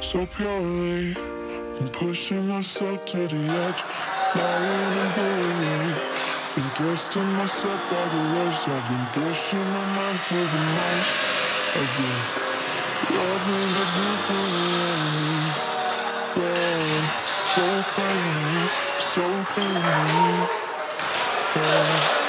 so purely. I'm pushing myself to the edge, Now I'm not even I'm testing myself by the waves, I've been pushing my mind to the max. I've been loving the people. Yeah, so purely, so purely. Yeah.